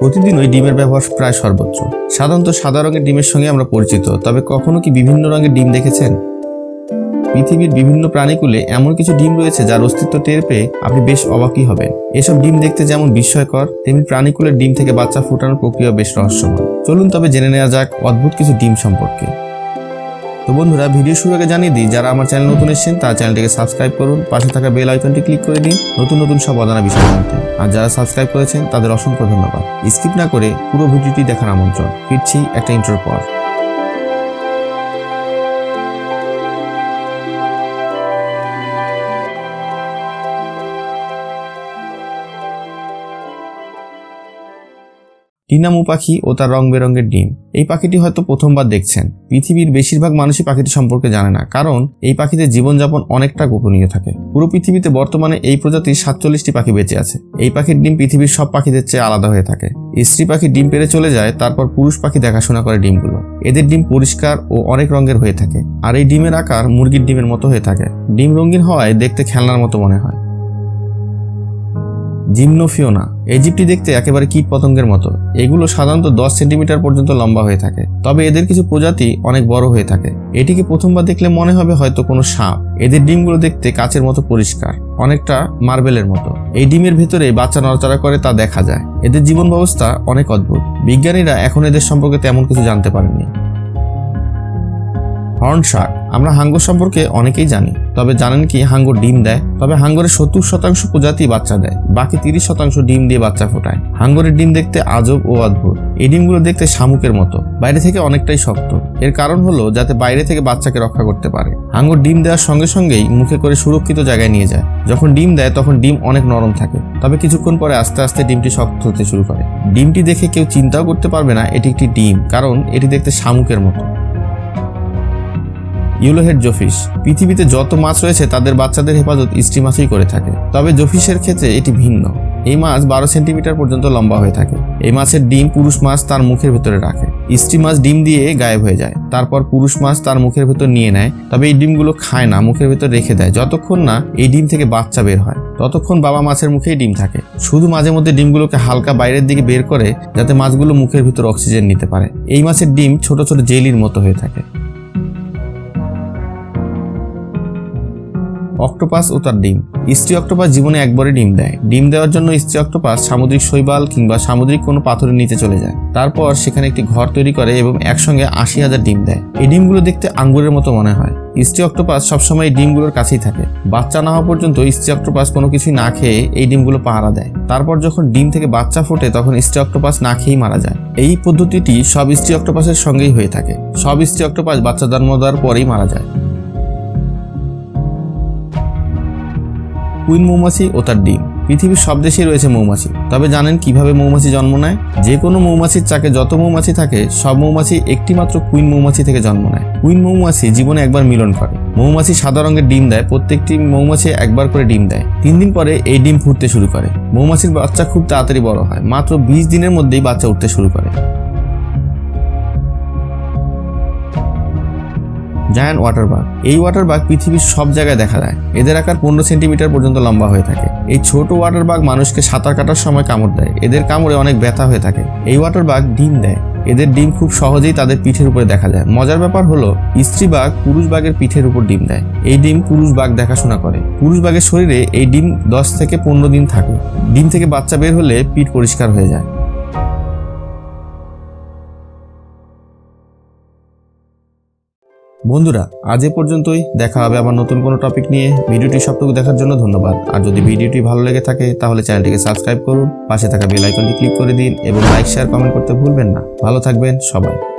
প্রতিদিন ওই ডিমের ব্যবহার প্রায় সর্বোচ্চ। সাধারণত সাদা রঙের ডিমের সঙ্গে আমরা পরিচিত, তবে কখনো কি বিভিন্ন রঙের ডিম দেখেছেন? পৃথিবীর বিভিন্ন প্রাণীকুলে এমন কিছু ডিম রয়েছে যার অস্তিত্ব টের পেয়ে আপনি বেশ অবাকই হবেন। এসব ডিম দেখতে যেমন বিস্ময়কর, তেমনি প্রাণীকুলের ডিম থেকে বাচ্চা ফুটানোর প্রক্রিয়া বেশ রহস্যময়। চলুন তবে জেনে নেওয়া যাক অদ্ভুত কিছু ডিম সম্পর্কে। তো বন্ধুরা, ভিডিও শুরু আগে জানিয়ে দিই, যারা আমার চ্যানেল নতুন এসেছেন, তারা চ্যানেলটিকে সাবস্ক্রাইব করুন, পাশে থাকা বেল আইকনটি ক্লিক করে দিন, নতুন নতুন সব অজানা বিষয় জানতে। আর যারা সাবস্ক্রাইব করেছেন, তাদের অসংখ্য ধন্যবাদ। স্কিপ না করে পুরো ভিডিওটি দেখার আমন্ত্রণ। ফিরছি একটা ইন্টার পর। টিনামু পাখি ও তার রং বেরঙের ডিম। এই পাখিটি হয়তো প্রথমবার দেখছেন। পৃথিবীর বেশিরভাগ মানুষই পাখিটি সম্পর্কে জানে না, কারণ এই পাখিদের জীবনযাপন অনেকটা গোপনীয় থাকে। পুরো পৃথিবীতে বর্তমানে এই প্রজাতির সাতচল্লিশটি পাখি বেঁচে আছে। এই পাখির ডিম পৃথিবীর সব পাখিদের চেয়ে আলাদা হয়ে থাকে। স্ত্রী পাখি ডিম পেরে চলে যায়, তারপর পুরুষ পাখি দেখাশোনা করে ডিমগুলো। এদের ডিম পরিষ্কার ও অনেক রঙের হয়ে থাকে। আর এই ডিমের আকার মুরগির ডিমের মতো হয়ে থাকে। ডিম রঙিন হওয়ায় দেখতে খেলনার মতো মনে হয়। জিমনোফিওনা এই জীবটি দেখতে একেবারে কীট পতঙ্গের মতো। এগুলো সাধারণত দশ সেন্টিমিটার পর্যন্ত লম্বা হয়ে থাকে। তবে এদের কিছু প্রজাতি অনেক বড় হয়ে থাকে। এটিকে প্রথমবার দেখলে মনে হবে হয়তো কোনো সাপ। এদের ডিমগুলো দেখতে কাচের মতো পরিষ্কার, অনেকটা মার্বেলের মতো। এই ডিমের ভেতরে বাচ্চা নড়াচড়া করে তা দেখা যায়। এদের জীবন ব্যবস্থা অনেক অদ্ভুত। বিজ্ঞানীরা এখন এদের সম্পর্কে তেমন কিছু জানতে পারেননি। হর্ন শার্ক আমরা হাঙ্গর সম্পর্কে অনেকেই জানি, তবে জানেন কি হাঙ্গর ডিম দেয়? তবে হাঙ্গরের সত্তর শতাংশ প্রজাতি বাচ্চা দেয়, বাকি তিরিশ শতাংশ ডিম দিয়ে বাচ্চা ফোটায়। হাঙ্গরের ডিম দেখতে আজব ও অদ্ভুত। এই ডিমগুলো দেখতে শামুকের মতো, বাইরে থেকে অনেকটাই শক্ত। এর কারণ হলো যাতে বাইরে থেকে বাচ্চাকে রক্ষা করতে পারে। হাঙ্গর ডিম দেওয়ার সঙ্গে সঙ্গেই মুখে করে সুরক্ষিত জায়গায় নিয়ে যায়। যখন ডিম দেয়, তখন ডিম অনেক নরম থাকে। তবে কিছুক্ষণ পরে আস্তে আস্তে ডিমটি শক্ত হতে শুরু করে। ডিমটি দেখে কেউ চিন্তাও করতে পারবে না এটি একটি ডিম, কারণ এটি দেখতে শামুকের মতো। ইউলোহেড জোফিস, পৃথিবীতে যত মাছ রয়েছে তাদের বাচ্চাদের হেফাজত স্ত্রী মাছই করে থাকে। তবে জোফিসের ক্ষেত্রে এটি ভিন্ন। এই মাছ বারো সেন্টিমিটার পর্যন্ত লম্বা হয়ে থাকে। এই মাছের ডিম পুরুষ মাছ তার মুখের ভেতরে রাখে। স্ত্রী মাছ ডিম দিয়ে গায়েব হয়ে যায়। তারপর পুরুষ মাছ তার মুখের ভেতর নিয়ে নেয়। তবে এই ডিমগুলো খায় না, মুখের ভেতর রেখে দেয়। যতক্ষণ না এই ডিম থেকে বাচ্চা বের হয়, ততক্ষণ বাবা মাছের মুখেই ডিম থাকে। শুধু মাঝে মধ্যে ডিমগুলোকে হালকা বাইরের দিকে বের করে যাতে মাছগুলো মুখের ভিতর অক্সিজেন নিতে পারে। এই মাছের ডিম ছোট ছোট জেলির মতো হয়ে থাকে। অক্টোপাস ও তার ডিম। স্ত্রী অক্টোপাস জীবনে একবারে ডিম দেয়। ডিম দেওয়ার জন্য স্ত্রী অক্টোপাস সামুদ্রিক শৈবাল কিংবা সামুদ্রিক কোনো পাথরের নিচে চলে যায়। তারপর সেখানে একটি ঘর তৈরি করে এবং একসঙ্গে আশি হাজার ডিম দেয়। এই ডিমগুলো দেখতে আঙ্গুরের মতো মনে হয়। স্ত্রী অক্টোপাস সবসময় ডিমগুলোর কাছেই থাকে। বাচ্চা না হওয়া পর্যন্ত স্ত্রী অক্টোপাস কোনো কিছুই না খেয়ে এই ডিমগুলো পাহারা দেয়। তারপর যখন ডিম থেকে বাচ্চা ফোটে, তখন স্ত্রী অক্টোপাস না খেয়েই মারা যায়। এই পদ্ধতিটি সব স্ত্রী অক্টোপাসের সঙ্গেই হয়ে থাকে। সব স্ত্রী অক্টোপাস বাচ্চা জন্ম দেওয়ার পরেই মারা যায়। কুইন মৌমাছি ও তার ডিম। পৃথিবীর সব দেশেই রয়েছে মৌমাছি। তবে জানেন কীভাবে মৌমাছি জন্ম নেয়? যে কোনো মৌমাছির চাকে যত মৌমাছি থাকে, সব মৌমাছি একটি মাত্র কুইন মৌমাছি থেকে জন্ম নেয়। কুইন মৌমাছি জীবনে একবার মিলন করে। মৌমাছি সাদা রঙের ডিম দেয়, প্রত্যেকটি মৌমাছি একবার করে ডিম দেয়। তিন দিন পরে এই ডিম ফুটতে শুরু করে। মৌমাছির বাচ্চা খুব তাড়াতাড়ি বড় হয়। মাত্র বিশ দিনের মধ্যেই বাচ্চা উঠতে শুরু করে। জায়ান্ট ওয়াটার বাগ এই ওয়াটার বাগ পৃথিবীর সব জায়গায় দেখা যায় এদের আকার পনেরো সেন্টিমিটার পর্যন্ত লম্বা হয়ে থাকে। এই ছোট ওয়াটার বাঘ মানুষকে সাঁতার কাটার সময় কামড় দেয়। এদের কামড়ে অনেক ব্যথা হয়ে থাকে। এই ওয়াটার বাগ ডিম দেয়। এদের ডিম খুব সহজেই তাদের পিঠের উপরে দেখা যায়। মজার ব্যাপার হলো, স্ত্রী বাঘ পুরুষ বাঘের পিঠের উপর ডিম দেয়। এই ডিম পুরুষ বাঘ দেখাশোনা করে। পুরুষ বাঘের শরীরে এই ডিম দশ থেকে পনেরো দিন থাকে। ডিম থেকে বাচ্চা বের হলে পিঠ পরিষ্কার হয়ে যায়। বন্ধুরা, আজ এ পর্যন্তই। দেখা হবে আবার নতুন কোনো টপিক নিয়ে। ভিডিওটি সবটুকু দেখার জন্য ধন্যবাদ। আর যদি ভিডিওটি ভালো লেগে থাকে, তাহলে চ্যানেলটিকে সাবস্ক্রাইব করুন। পাশে থাকা বেল আইকনটি ক্লিক করে দিন এবং লাইক শেয়ার কমেন্ট করতে ভুলবেন না। ভালো থাকবেন সবাই।